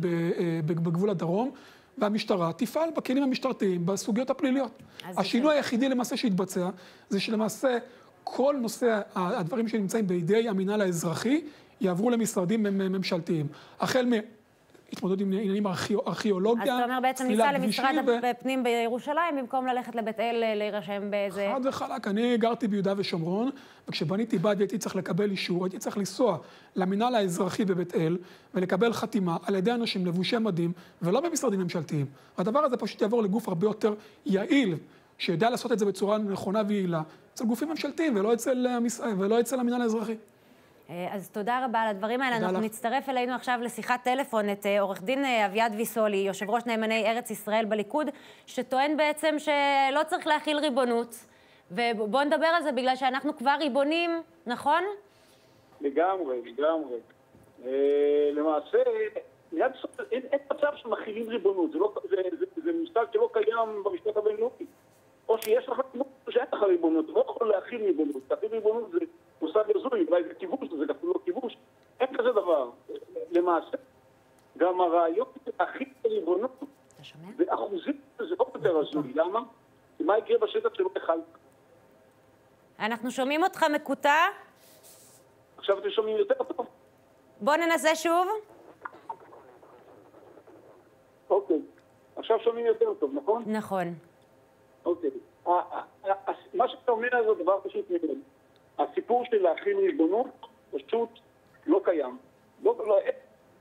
בגבול הדרום. והמשטרה תפעל בכלים המשטרתיים, בסוגיות הפליליות. השינוי היחידי למעשה שהתבצע, זה שלמעשה כל נושא הדברים שנמצאים בידי המינהל האזרחי יעברו למשרדים ממשלתיים. החל התמודדות עם עניינים ארכיאולוגיה, אז אתה אומר בעצם ניסע למשרד הפנים בירושלים במקום ללכת לבית אל אה, להירשם באיזה... חד וחלק. אני גרתי ביהודה ושומרון, וכשבניתי בית הייתי צריך לקבל אישור, הייתי צריך לנסוע למינהל האזרחי בבית אל ולקבל חתימה על ידי אנשים לבושי מדים, ולא במשרדים ממשלתיים. הדבר הזה פשוט יעבור לגוף הרבה יותר יעיל, שיודע לעשות את זה בצורה נכונה ויעילה, אצל גופים ממשלתיים ולא אצל, ולא אצל המינהל האזרחי. אה, אז תודה רבה על הדברים האלה. אנחנו לך. נצטרף אלינו עכשיו לשיחת טלפון את אה, עורך דין אה, אביעד ויסולי, יושב ראש נאמני ארץ ישראל בליכוד, שטוען בעצם שלא צריך להכיל ריבונות, ובואו נדבר על זה בגלל שאנחנו כבר ריבונים, נכון? לגמרי, לגמרי. אה, למעשה, אין, אין מצב שמכילים ריבונות, זה, לא, זה, זה, זה מושג שלא קיים במשפט הבינלאומי. או שיש לך ריבונות או שאין לך ריבונות, לא יכול להכיל ריבונות. להכיל ריבונות זה מושג הזוי, אולי זה כיבוש, זה אפילו לא כיבוש. אין כזה דבר. למעשה, גם הרעיון להכיל את הריבונות, באחוזים זה עוד יותר הזוי. למה? כי מה יקרה בשטח שלא תאכל? אנחנו שומעים אותך מקוטע. עכשיו אתם שומעים יותר טוב? בוא ננסה שוב. אוקיי. עכשיו שומעים יותר טוב, נכון? נכון. אוקיי. מה שאתה אומר זה דבר פשוט מאוד. הסיפור של להכיל ריבונות פשוט לא קיים. לא, לא, אין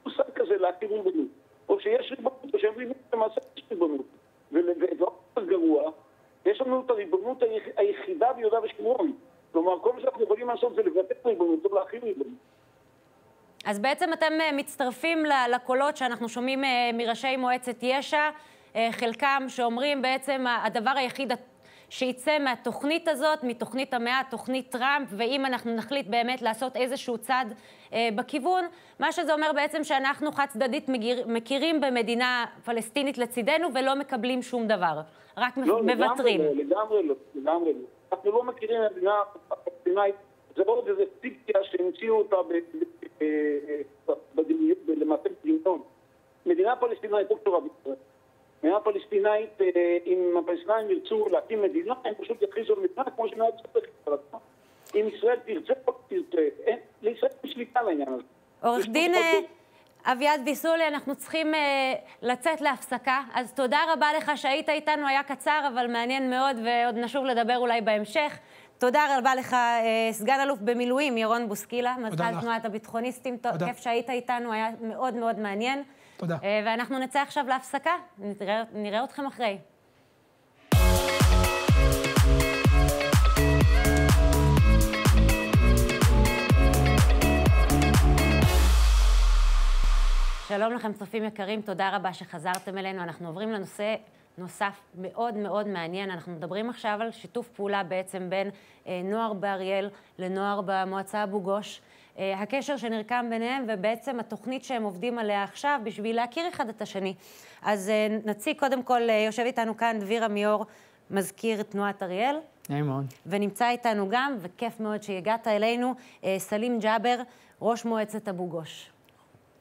מושג כזה להכיל ריבונות. או שיש ריבונות או שאין ריבונות, למעשה יש ריבונות. יותר גרוע, יש לנו את הריבונות היח- היחידה ביהודה ושומרון. כלומר, כל מה שאנחנו יכולים לעשות זה לבטל ריבונות, לא להכיל ריבונות. אז בעצם אתם אה, מצטרפים לקולות שאנחנו שומעים אה, מראשי מועצת יש"ע, חלקם שאומרים בעצם הדבר היחיד שיצא מהתוכנית הזאת, מתוכנית המאה, תוכנית טראמפ, ואם אנחנו נחליט באמת לעשות איזשהו צעד אה, בכיוון, מה שזה אומר בעצם שאנחנו חד צדדית מגיר, מכירים במדינה פלסטינית לצידנו ולא מקבלים שום דבר, רק לא, מוותרים. לגמרי לא, לגמרי לא, לגמרי לא. אנחנו לא מכירים מדינה פלסטינאית, זה עוד איזה פיקציה שהמציאו אותה למעשה בדמיון. מדינה פלסטינאית לא קשורה בישראל. מדינה פלסטינאית, אה, אם הפלסטינאים ירצו להקים מדינה, הם פשוט יכריזו על מדינה כמו שמדינת ישראל על עצמה. אם ישראל תרצה או לא תרצה, אין, לישראל אין שליטה על העניין הזה. עורך יש דין אה, אביעד ביסולי, אנחנו צריכים אה, לצאת להפסקה, אז תודה רבה לך שהיית איתנו, היה קצר אבל מעניין מאוד, ועוד נשוב לדבר אולי בהמשך. תודה רבה לך, אה, סגן אלוף במילואים ירון בוסקילה, מזכ"ל. תנועת הביטחוניסטים. תודה. כיף שהיית איתנו, היה מאוד מאוד מעניין. תודה. אה, ואנחנו נצא עכשיו להפסקה, נראה, נראה אתכם אחרי. שלום לכם, צופים יקרים, תודה רבה שחזרתם אלינו. אנחנו עוברים לנושא נוסף מאוד מאוד מעניין. אנחנו מדברים עכשיו על שיתוף פעולה בעצם בין אה, נוער באריאל לנוער במועצה אבו גוש. אה, הקשר שנרקם ביניהם ובעצם התוכנית שהם עובדים עליה עכשיו בשביל להכיר אחד את השני. אז אה, נציג קודם כל, אה, יושב איתנו כאן דביר עמיור, מזכיר תנועת אריאל. נעים מאוד. ונמצא איתנו גם, וכיף מאוד שהגעת אלינו, סלים ג'אבר, ראש מועצת אבו גוש.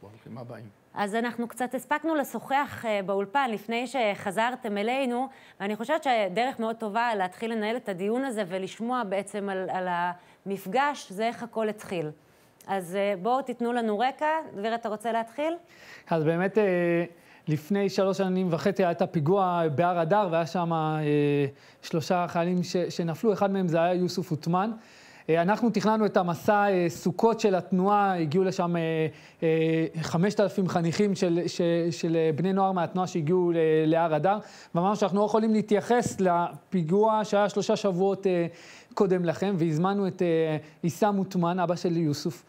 ברוכים הבאים. אז אנחנו קצת הספקנו לשוחח באולפן לפני שחזרתם אלינו, ואני חושבת שדרך מאוד טובה להתחיל לנהל את הדיון הזה ולשמוע בעצם על, על המפגש, זה איך הכל התחיל. אז אה, בואו תיתנו לנו רקע. דביר, אתה רוצה להתחיל? אז באמת, אה, לפני שלוש שנים וחצי היה את הפיגוע בהר אדר, והיה שם אה, שלושה חיילים שנפלו, אחד מהם זה היה יוסוף עותמן. אה, אנחנו תכננו את המסע אה, סוכות של התנועה, הגיעו לשם חמשת אלפים חניכים של, של, של בני נוער מהתנועה שהגיעו להר אדר, ואמרנו שאנחנו לא יכולים להתייחס לפיגוע שהיה שלושה שבועות אה, קודם לכן, והזמנו את אה, עיסאם עותמן, אבא של יוסוף.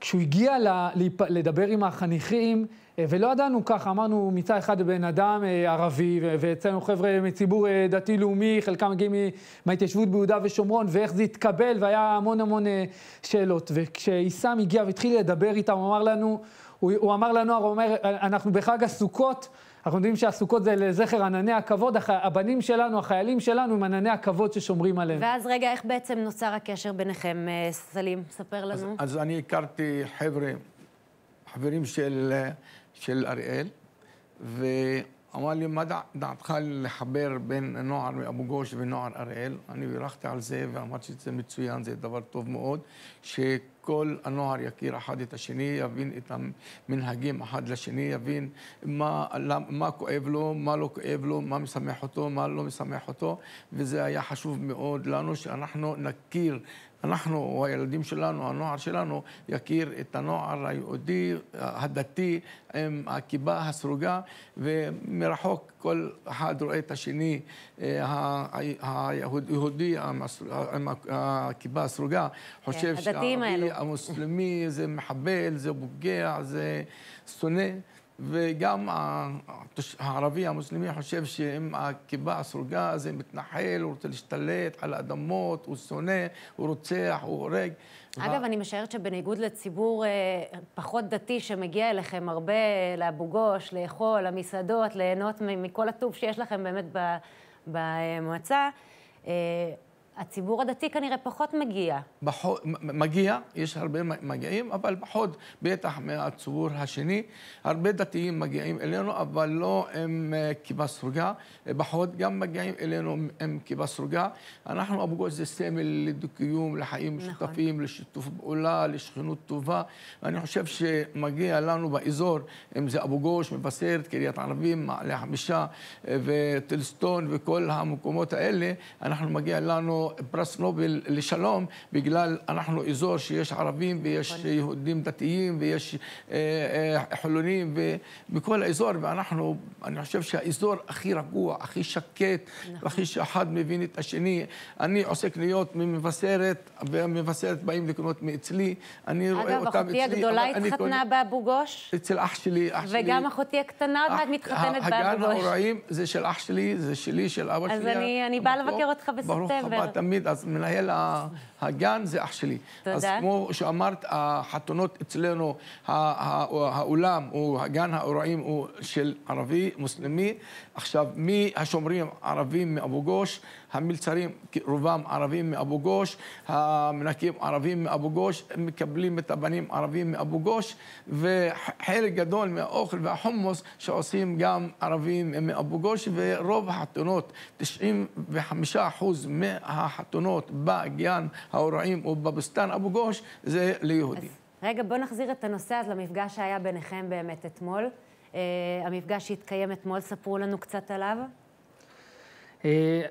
כשהוא הגיע לדבר עם החניכים, אה, ולא ידענו ככה, אמרנו מצד אחד בן אדם אה, ערבי, ואצלנו חבר'ה מציבור אה, דתי-לאומי, חלקם מגיעים מההתיישבות ביהודה ושומרון, ואיך זה התקבל, והיה המון המון שאלות. וכשעיסאם הגיע והתחיל לדבר איתם, הוא אמר לנו, הוא, הוא אמר לנוער, הוא אומר, אנחנו בחג הסוכות, אנחנו יודעים שהסוכות זה לזכר ענני הכבוד, הח- הבנים שלנו, החיילים שלנו, הם ענני הכבוד ששומרים עליהם. ואז רגע, איך בעצם נוצר הקשר ביניכם, אה, סלים? ספר לנו. אז אני הכרתי חבר'ה, חברים של, של אריאל, ואמר לי, מה דע, דעתך לחבר בין נוער מאבו גוש ונוער אריאל? אני בירכתי על זה ואמרתי שזה מצוין, זה דבר טוב מאוד, שכל הנוער יכיר אחד את השני, יבין את המנהגים אחד לשני, יבין מה, מה כואב לו, מה לא כואב לו, מה משמח אותו, מה לא משמח אותו, וזה היה חשוב מאוד לנו, שאנחנו נכיר אנחנו, או הילדים שלנו, הנוער שלנו, יכיר את הנוער היהודי, הדתי, עם הכיפה הסרוגה, ומרחוק כל אחד רואה את השני, אה, היהודי עם הכיפה הסרוגה, חושב האלו. שהערבי המוסלמי זה מחבל, זה פוגע, זה שונא. וגם הערבי המוסלמי חושב שאם הכיפה הסרוגה זה מתנחל, הוא רוצה להשתלט על האדמות, הוא שונא, הוא רוצח, הוא הורג. אגב, אני משערת שבניגוד לציבור אה, פחות דתי שמגיע אליכם הרבה לאבו גוש, לאכול, למסעדות, ליהנות מכל הטוב שיש לכם באמת במועצה, אה, הציבור הדתי כנראה פחות מגיע. פחות, מגיע, יש הרבה מגיעים, אבל פחות בטח מהציבור השני. הרבה דתיים מגיעים אלינו, אבל לא עם אה, כיפה סרוגה. פחות גם מגיעים אלינו עם כיפה סרוגה. אנחנו, אבו גוש זה סמל לדו-קיום, לחיים נכון. משותפים, לשיתוף פעולה, לשכנות טובה. ואני חושב שמגיע לנו באזור, אם זה אבו גוש, מבשרת, קריית ערבים, מעלה חמישה אה, וטלסטון וכל המקומות האלה, אנחנו מגיע לנו פרס נובל לשלום, בגלל אנחנו אזור שיש ערבים ויש נכון. יהודים דתיים ויש אה, אה, חילונים בכל האזור, ואנחנו, אני חושב שהאזור הכי רגוע, הכי שקט, נכון. הכי שאחד מבין את השני. אני עושה קניות ממבשרת, ומבשרת באים לקנות מאצלי, אני רואה אותם אצלי. אגב, אחותי הגדולה התחתנה באבו גוש. אצל אח שלי, אח שלי. וגם אחותי הקטנה עוד מעט מתחתנת באבו גוש. הגן ההוראים זה של אח שלי, זה שלי, של אבא אז שלי. אז אני באה לבקר אותך בספטמבר. תמיד, אז מנהל הגן זה אח שלי. תודה. אז כמו שאמרת, החתונות אצלנו, האולם, או הגן האירועים הוא של ערבי, מוסלמי. עכשיו, מי השומרים ערבים מאבו גוש? המלצרים רובם ערבים מאבו גוש, המנקים ערבים מאבו גוש, הם מקבלים את הבנים ערבים מאבו גוש, וחלק גדול מהאוכל והחומוס שעושים גם ערבים מאבו גוש, ורוב החתונות, 95% מהחתונות בגן האורעים או בבוסתן אבו גוש, זה ליהודים. רגע, בוא נחזיר את הנושא הזה למפגש שהיה ביניכם באמת אתמול. Uh, המפגש שהתקיים אתמול, ספרו לנו קצת עליו. אה,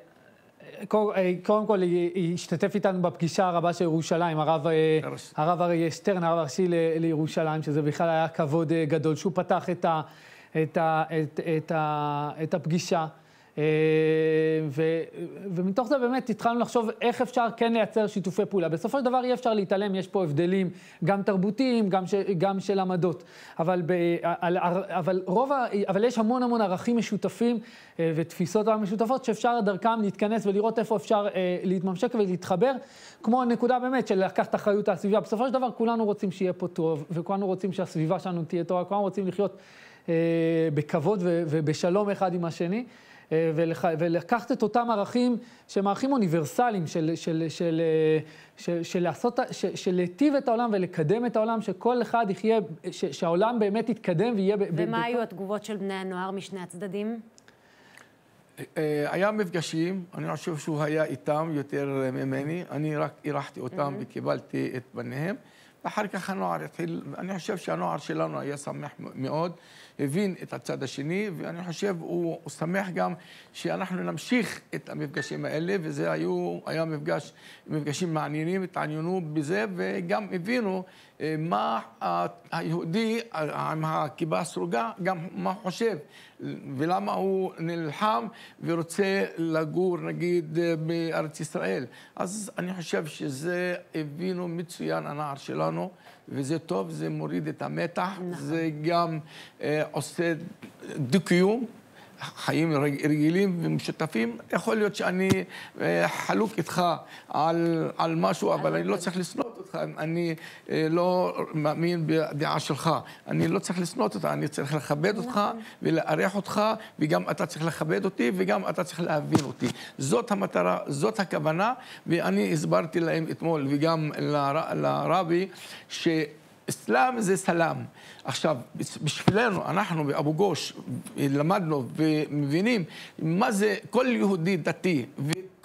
קודם כל, השתתף איתנו בפגישה הרבה של ירושלים, הרב, הרב אריה שטרן, הרב הראשי לירושלים, שזה בכלל היה כבוד גדול, שהוא פתח את, ה, את, ה, את, את, ה, את הפגישה. אה, ו, ומתוך זה באמת התחלנו לחשוב איך אפשר כן לייצר שיתופי פעולה. בסופו של דבר אי אפשר להתעלם, יש פה הבדלים גם תרבותיים, גם, ש, גם של עמדות. אבל, ב, על, אבל, רוב, אבל יש המון המון ערכים משותפים אה, ותפיסות משותפות שאפשר דרכם להתכנס ולראות איפה אפשר אה, להתממשק ולהתחבר, כמו הנקודה באמת של לקחת אחריות על הסביבה. בסופו של דבר כולנו רוצים שיהיה פה טוב, וכולנו רוצים שהסביבה שלנו תהיה טובה, כולנו רוצים לחיות בכבוד ובשלום אחד עם השני. אה, ולח, ולקחת את אותם ערכים שהם ערכים אוניברסליים של, של, של, אה, של, של לעשות, של, של להיטיב את העולם ולקדם את העולם, שכל אחד יחיה, ש, שהעולם באמת יתקדם ויהיה... ומה ב, היו התגובות של בני הנוער משני הצדדים? אה, היה מפגשים, אני חושב שהוא היה איתם יותר ממני, אני רק אירחתי אותם mm-hmm. וקיבלתי את בניהם. ואחר כך הנוער התחיל, אני חושב שהנוער שלנו היה שמח מאוד. הבין את הצד השני, ואני חושב הוא, הוא שמח גם שאנחנו נמשיך את המפגשים האלה, וזה היו, היה מפגש, מפגשים מעניינים, התעניינו בזה, וגם הבינו מה היהודי עם הכיפה הסרוגה, גם מה הוא חושב, ולמה הוא נלחם ורוצה לגור, נגיד, בארץ ישראל. אז אני חושב שזה הבינו מצוין הנער שלנו. וזה טוב, זה מוריד את המתח, נכון. זה גם אה, עושה דו-קיום. חיים רגילים ומשותפים, יכול להיות שאני אה, חלוק איתך על, על משהו, אבל אני לא צריך לשנוא אותך, אני אה, לא מאמין בדעה שלך, אני לא צריך לשנוא אותך, אני צריך לכבד אותך נכון. ולארח אותך, וגם אתה צריך לכבד אותי, וגם אתה צריך להבין אותי. זאת המטרה, זאת הכוונה, ואני הסברתי להם אתמול, וגם לרבי, ש... אסלאם זה סלאם. עכשיו, בשבילנו, אנחנו באבו גוש למדנו ומבינים מה זה כל יהודי דתי.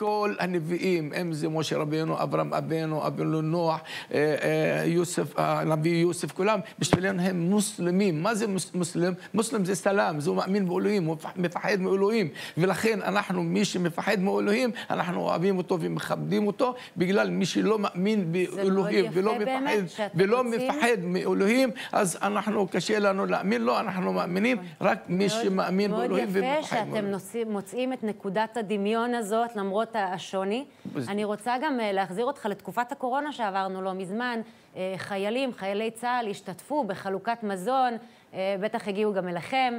כל הנביאים, אם זה משה רבינו, אברהם אבינו, אבינו נוח, אה, אה, יוסף, הנביא יוסף, כולם, בשבילנו הם מוסלמים. מה זה מוסלם? מוסלם זה סלאם, זה מאמין באלוהים, הוא מפחד מאלוהים. ולכן אנחנו, מי שמפחד מאלוהים, אנחנו אוהבים אותו ומכבדים אותו, בגלל מי שלא מאמין באלוהים ולא מפחד, ולא מפחד מאלוהים, אז אנחנו, קשה לנו להאמין לו, אנחנו מאמינים רק מי שמאמין באלוהים ומפחד מאלוהים. מאוד יפה שאתם מוצאים את נקודת הדמיון הזאת, למרות השוני. אני רוצה גם אה, להחזיר אותך לתקופת הקורונה שעברנו לא מזמן. אה, חיילים, חיילי צה"ל, השתתפו בחלוקת מזון אה, בטח הגיעו גם אליכם.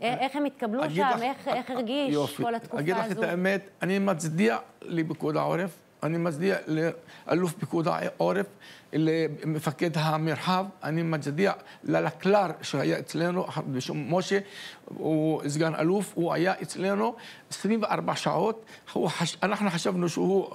איך הם התקבלו אגיד שם? לך- איך, איך הרגיש יופי. כל התקופה אגיד לך הזו? את האמת, אני מצדיע לפיקוד העורף, אני מצדיע לאלוף פיקוד העורף, למפקד המרחב, אני מצדיע ללקלר שהיה אצלנו, משה, הוא סגן אלוף, הוא היה אצלנו 24 שעות, הוא חש... אנחנו חשבנו שהוא,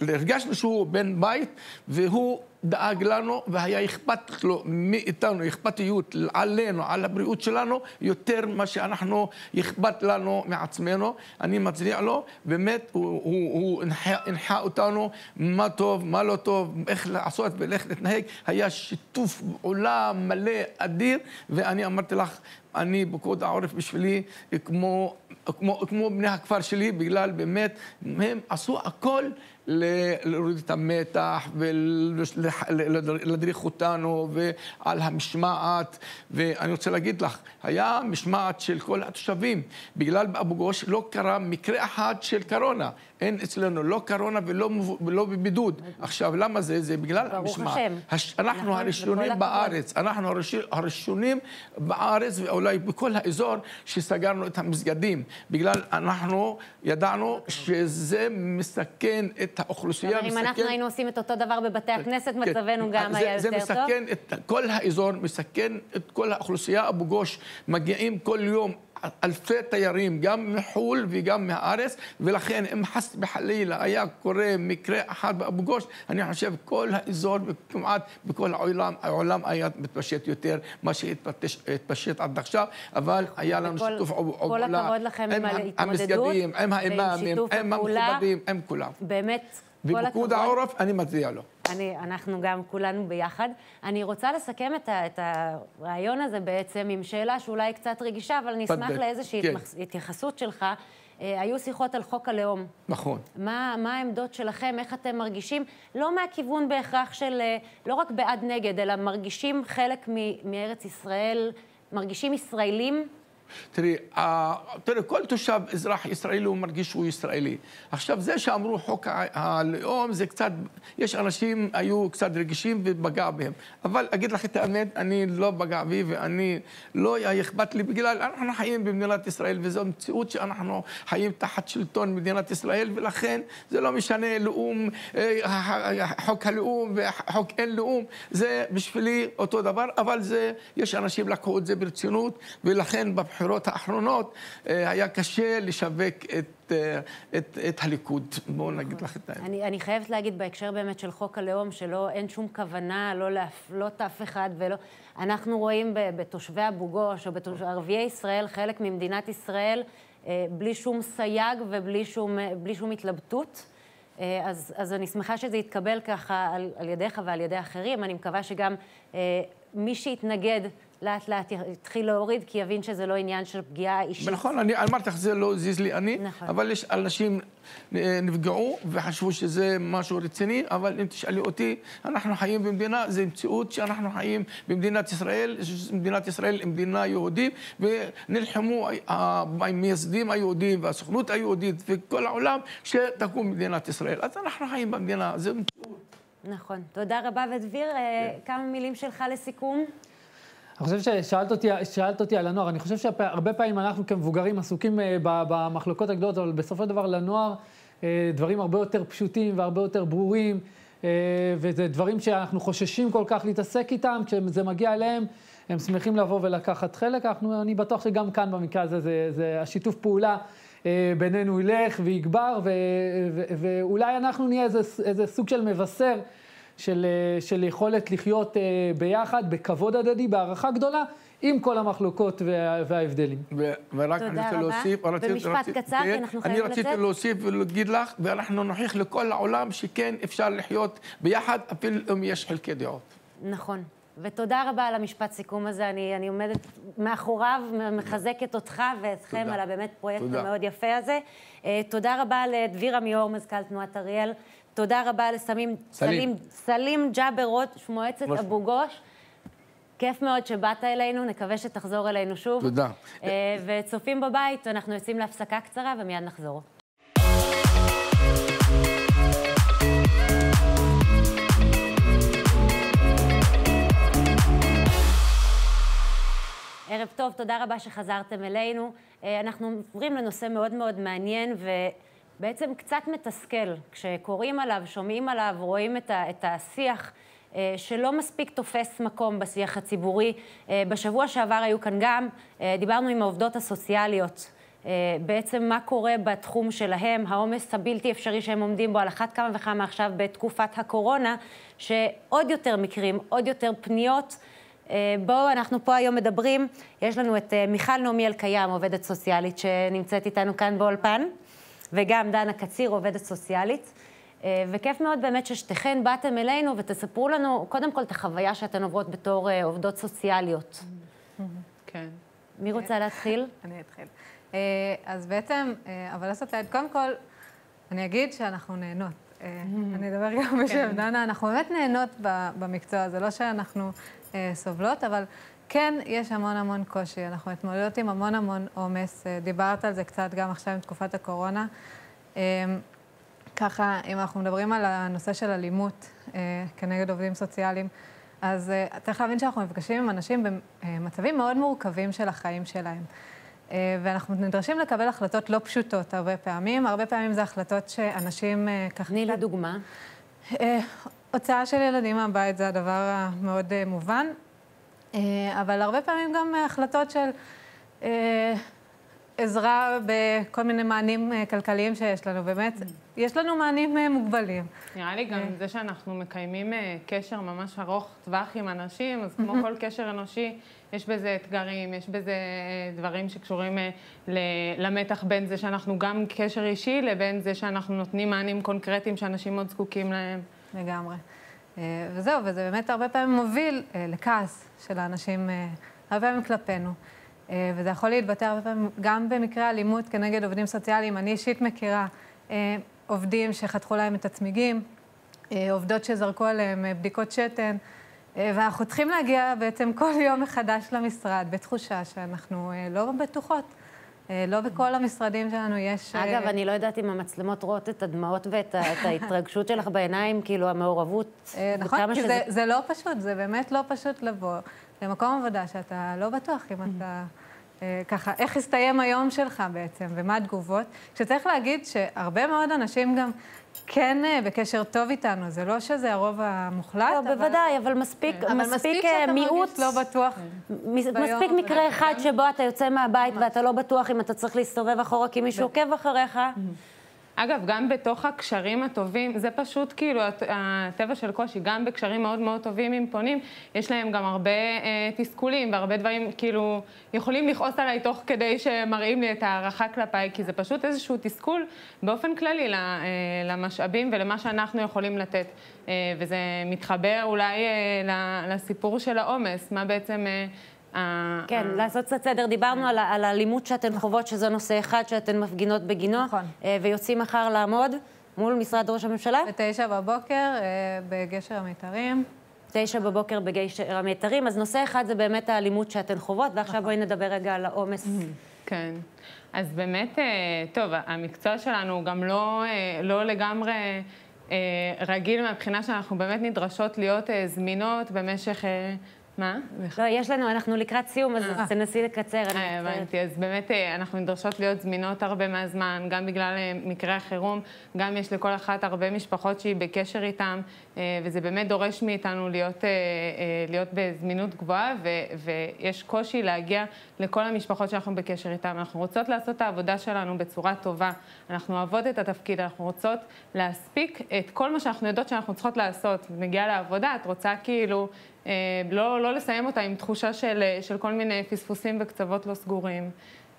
הרגשנו שהוא בן בית, והוא דאג לנו והיה אכפת לו מאיתנו, אכפתיות עלינו, על הבריאות שלנו, יותר ממה שאנחנו, אכפת לנו מעצמנו. אני מצדיע לו, באמת, הוא, הוא, הוא הנחה, הנחה אותנו מה טוב, מה לא טוב, איך לעשות ואיך להתנהג. היה שיתוף פעולה מלא, אדיר, ואני אמרתי לך, אני פיקוד העורף בשבילי כמו, כמו, כמו בני הכפר שלי, בגלל באמת, הם עשו הכל להוריד את המתח ולהדריך אותנו ועל המשמעת. ואני רוצה להגיד לך, היה משמעת של כל התושבים. בגלל באבו גוש לא קרה מקרה אחד של קורונה. אין אצלנו לא קורונה ולא, ולא בבידוד. עכשיו, למה זה? זה בגלל המשמעת. הש... אנחנו נכון, הראשונים הכבוד. בארץ. אנחנו הראש- הראשונים בארץ ואולי בכל האזור שסגרנו את המסגדים. בגלל אנחנו ידענו שזה מסכן את האוכלוסייה. אם אנחנו היינו עושים את אותו דבר בבתי הכנסת, כן. מצבנו גם זה- היה זה יותר טוב. מסכן את כל האזור, מסכן את כל האוכלוסייה. אבו גוש מגיעים כל יום אלפי תיירים, גם מחו"ל וגם מהארץ, ולכן אם חס וחלילה היה קורה מקרה אחד באבו גוש, אני חושב כל האזור וכמעט בכל העולם, העולם היה מתפשט יותר מה שהתפשט עד עכשיו, אבל היה לנו וכל- שיתוף כל פעולה הכבוד לכם עם עם ההתמודדות המסגדים, עם האימאמים, עם. המכובדים, עם כולם. באמת, כל. ופיקוד העורף, אני מצדיע לו. אני, אנחנו גם כולנו ביחד. אני רוצה לסכם את, ה, את הרעיון הזה בעצם עם שאלה שאולי היא קצת רגישה, אבל אני אשמח. לאיזושהי כן. התייחסות שלך. אה, היו שיחות על חוק הלאום. נכון. מה, מה העמדות שלכם, איך אתם מרגישים, לא מהכיוון בהכרח של, אה, לא רק בעד נגד, אלא מרגישים חלק מארץ ישראל, מרגישים ישראלים? תראי, תראי, כל תושב אזרח ישראלי הוא מרגיש שהוא ישראלי. עכשיו, זה שאמרו חוק הלאום, זה קצת, יש אנשים היו קצת רגישים ופגע בהם. אבל אגיד לך את האמת, אני לא פגע בי ואני לא אכפת לי בגלל, אנחנו חיים במדינת ישראל וזו מציאות שאנחנו חיים תחת שלטון מדינת ישראל, ולכן זה לא משנה לאום, אה, חוק הלאום וחוק אין לאום, זה בשבילי אותו דבר, אבל זה, יש אנשים לקחו את זה ברצינות, ולכן בבחירות האחרונות אה, היה קשה לשווק את, אה, את, את הליכוד. בואו נגיד לך את האמת. אני, אני חייבת להגיד בהקשר באמת של חוק הלאום, שלא, אין שום כוונה לא להפלות אף אחד ולא... אנחנו רואים ב- בתושבי אבו גוש או בערביי ישראל חלק ממדינת ישראל אה, בלי שום סייג ובלי שום, בלי שום התלבטות. אז, אז אני שמחה שזה יתקבל ככה על, על ידיך ועל ידי אחרים. אני מקווה שגם אה, מי שיתנגד לאט לאט יתחיל להוריד, כי יבין שזה לא עניין של פגיעה אישית. נכון, אני אמרתי לך, זה לא זיז לי אני, נכון. אבל יש אנשים אה, נפגעו וחשבו שזה משהו רציני, אבל אם תשאלי אותי, אנחנו חיים במדינה, זו מציאות שאנחנו חיים במדינת ישראל, מדינת ישראל היא מדינה יהודית, ונלחמו ה- המייסדים היהודים והסוכנות היהודית וכל העולם שתקום מדינת ישראל. אז אנחנו חיים במדינה, זו מציאות. נכון. תודה רבה, ודביר, אה, כמה מילים שלך לסיכום? אני חושב ששאלת אותי, שאלת אותי על הנוער, אני חושב שהרבה פעמים אנחנו כמבוגרים עסוקים אה, במחלוקות הגדולות, אבל בסופו של דבר לנוער אה, דברים הרבה יותר פשוטים והרבה יותר ברורים, אה, וזה דברים שאנחנו חוששים כל כך להתעסק איתם, כשזה מגיע אליהם, הם שמחים לבוא ולקחת חלק. אנחנו, אני בטוח שגם כאן במקרה הזה, זה, זה השיתוף פעולה בינינו ילך ויגבר, ו, ו, ואולי אנחנו נהיה איזה, איזה סוג של מבשר. של, אה, של יכולת לחיות אה, ביחד, בכבוד הדדי, בהערכה גדולה, עם כל המחלוקות וה, וההבדלים. ו- ורק תודה אני רוצה רבה. להוסיף, רציתי- במשפט רציתי- קצר, כן, כי אנחנו אני חייבים רציתי לצאת. להוסיף ולהגיד לך, ואנחנו נוכיח לכל העולם שכן אפשר לחיות ביחד, אפילו אם יש חילקי דעות. נכון. ותודה רבה על המשפט סיכום הזה, אני, אני עומדת מאחוריו, מחזקת אותך ואתכם תודה. על הבאמת פרויקט תודה. המאוד יפה הזה. אה, תודה רבה לדביר עמיור, מזכ"ל תנועת אריאל. תודה רבה לסלים סלים. סלים, ג'אבר ראש מועצת ראש. אבו גוש. כיף מאוד שבאת אלינו, נקווה שתחזור אלינו שוב. תודה. אה, וצופים בבית, אנחנו יוצאים להפסקה קצרה ומיד נחזור. ערב טוב, תודה רבה שחזרתם אלינו. אה, אנחנו עוברים לנושא מאוד מאוד מעניין ובעצם קצת מתסכל. כשקוראים עליו, שומעים עליו, רואים את, ה, את השיח אה, שלא מספיק תופס מקום בשיח הציבורי. אה, בשבוע שעבר היו כאן גם, דיברנו עם העובדות הסוציאליות. בעצם מה קורה בתחום שלהם, העומס הבלתי אפשרי שהם עומדים בו, על אחת כמה וכמה עכשיו בתקופת הקורונה, שעוד יותר מקרים, עוד יותר פניות. אה, בואו, אנחנו פה היום מדברים, יש לנו את אה, מיכל נעמי אלקיים, עובדת סוציאלית, שנמצאת איתנו כאן באולפן, וגם דנה קציר, עובדת סוציאלית. אה, וכיף מאוד באמת ששתיכן באתם אלינו ותספרו לנו קודם כל את החוויה שאתן עוברות בתור עובדות סוציאליות. כן. מי רוצה להתחיל? אני אתחיל. אז בעצם, אבל סוציאלית, קודם כל, אני אגיד שאנחנו נהנות. אני אדבר גם בשם כן. דנה, אנחנו באמת נהנות במקצוע הזה, לא שאנחנו אה, סובלות, אבל כן, יש המון המון קושי. אנחנו מתמודדות עם המון המון עומס. אה, דיברת על זה קצת גם עכשיו עם תקופת הקורונה. אה, ככה, אם אנחנו מדברים על הנושא של אלימות כנגד עובדים סוציאליים, אז צריך להבין שאנחנו נפגשים עם אנשים במצבים מאוד מורכבים של החיים שלהם. ואנחנו נדרשים לקבל החלטות לא פשוטות הרבה פעמים. הרבה פעמים זה החלטות שאנשים ככה... תני לי דוגמה. הוצאה של ילדים מהבית זה הדבר המאוד אה, מובן, אה, אבל הרבה פעמים גם החלטות של אה, עזרה בכל מיני מענים כלכליים שיש לנו. באמת, יש לנו מענים מוגבלים. נראה לי גם זה שאנחנו מקיימים קשר ממש ארוך טווח עם אנשים, אז כמו כל קשר אנושי, יש בזה אתגרים, יש בזה דברים שקשורים למתח בין זה שאנחנו גם קשר אישי, לבין זה שאנחנו נותנים מענים קונקרטיים שאנשים מאוד זקוקים להם. לגמרי. אה, וזהו, וזה באמת הרבה פעמים מוביל אה, לכעס של האנשים, אה, הרבה פעמים כלפינו. וזה יכול להתבטא הרבה פעמים גם במקרה אלימות כנגד עובדים סוציאליים. אני אישית מכירה עובדים שחתכו להם את הצמיגים, עובדות שזרקו עליהם בדיקות שתן, ואנחנו צריכים להגיע בעצם כל יום מחדש למשרד בתחושה שאנחנו לא בטוחות. אה, לא בכל המשרדים שלנו יש... אגב, אה, אני לא יודעת אם המצלמות רואות את הדמעות ואת ההתרגשות שלך בעיניים, כאילו המעורבות. אה, נכון, כי שזה... זה לא פשוט, זה באמת לא פשוט לבוא למקום עבודה שאתה לא בטוח אם אתה... ככה, איך הסתיים היום שלך בעצם, ומה התגובות. שצריך להגיד שהרבה מאוד אנשים גם כן אה, בקשר טוב איתנו, זה לא שזה הרוב המוחלט, לא, אבל... בוודאי, אבל מספיק, כן. מספיק, מספיק אה, מיעוט... לא בטוח מספיק מקרה אחד שבו אתה יוצא מהבית ואתה לא בטוח אם אתה צריך להסתובב אחורה כי מישהו עוקב אחריך. אגב, גם בתוך הקשרים הטובים, זה פשוט כאילו הטבע של קושי, גם בקשרים מאוד מאוד טובים עם פונים, יש להם גם הרבה אה, תסכולים והרבה דברים, כאילו, יכולים לכעוס עליי תוך כדי שמראים לי את ההערכה כלפיי, כי זה פשוט איזשהו תסכול באופן כללי אה, למשאבים ולמה שאנחנו יכולים לתת. אה, וזה מתחבר אולי אה, לסיפור של העומס, מה בעצם... אה, כן, לעשות קצת סדר. דיברנו על האלימות שאתן. חוות, שזה נושא אחד שאתן מפגינות בגינו. נכון. אה, ויוצאים מחר לעמוד מול משרד ראש הממשלה. בתשע בבוקר אה, בגשר המיתרים. תשע בבוקר בגשר המיתרים. אז נושא אחד זה באמת האלימות שאתן חוות, ועכשיו נכון. בואי נדבר רגע על העומס. כן. אז באמת, אה, טוב, המקצוע שלנו הוא גם לא, לא לגמרי רגיל מהבחינה שאנחנו באמת נדרשות להיות זמינות במשך מה? לא, יש לנו, אנחנו לקראת סיום, אז אה. תנסי לקצר. אה, הבנתי, אז באמת אה, אנחנו נדרשות להיות זמינות הרבה מהזמן, גם בגלל מקרי החירום, גם יש לכל אחת הרבה משפחות שהיא בקשר איתן, וזה באמת דורש מאיתנו להיות, להיות בזמינות גבוהה, ויש קושי להגיע לכל המשפחות שאנחנו בקשר איתן. אנחנו רוצות לעשות את העבודה שלנו בצורה טובה, אנחנו אוהבות את התפקיד, אנחנו רוצות להספיק את כל מה שאנחנו יודעות שאנחנו צריכות לעשות. מגיעה לעבודה, את רוצה כאילו... אה, לא, לא לסיים אותה עם תחושה של, אה, של כל מיני פספוסים וקצוות לא סגורים.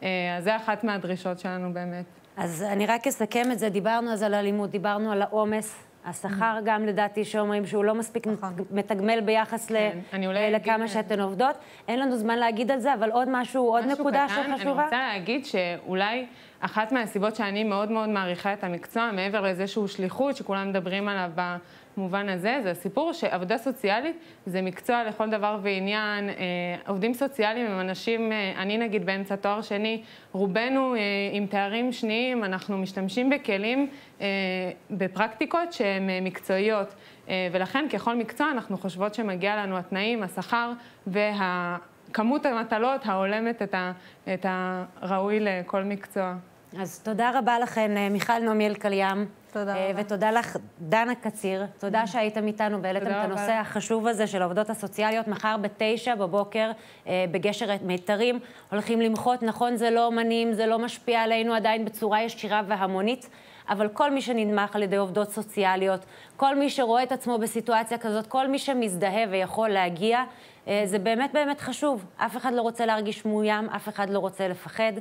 אה, אז זה אחת מהדרישות שלנו באמת. אז אני רק אסכם את זה, דיברנו אז על אלימות, דיברנו על העומס, השכר גם לדעתי שאומרים שהוא לא מספיק נכון. מתגמל ביחס כן. לכמה שאתן עובדות. אין לנו זמן להגיד על זה, אבל עוד משהו, עוד נקודה קטן, שחשובה. אני רוצה להגיד שאולי אחת מהסיבות שאני מאוד מאוד מעריכה את המקצוע, מעבר לזה שהוא שליחות, שכולם מדברים עליו במובן הזה, זה הסיפור שעבודה סוציאלית זה מקצוע לכל דבר ועניין. אה, עובדים סוציאליים הם אנשים, אה, אני נגיד באמצע תואר שני, רובנו אה, עם תארים שניים, אנחנו משתמשים בכלים, בפרקטיקות שהן מקצועיות. ולכן ככל מקצוע אנחנו חושבות שמגיע לנו התנאים, השכר וה... כמות המטלות ההולמת את, את הראוי לכל מקצוע. אז תודה רבה לכן, אה, מיכל נעמי אלקליאם. תודה אה, רבה. ותודה לך, דנה קציר. תודה שהייתם איתנו והעליתם את רבה. הנושא החשוב הזה של העובדות הסוציאליות. מחר בתשע בבוקר אה, בגשר מיתרים הולכים למחות. נכון, זה לא אומנים, זה לא משפיע עלינו עדיין בצורה ישירה והמונית. אבל כל מי שננמך על ידי עובדות סוציאליות, כל מי שרואה את עצמו בסיטואציה כזאת, כל מי שמזדהה ויכול להגיע, זה באמת באמת חשוב. אף אחד לא רוצה להרגיש מאוים, אף אחד לא רוצה לפחד,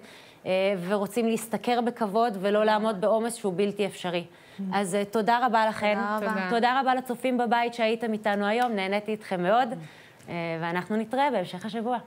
ורוצים להשתכר בכבוד ולא לעמוד בעומס שהוא בלתי אפשרי. אז אה, תודה רבה לכן. תודה רבה. תודה רבה לצופים בבית שהייתם איתנו היום, נהניתי איתכם מאוד, אה, ואנחנו נתראה בהמשך השבוע.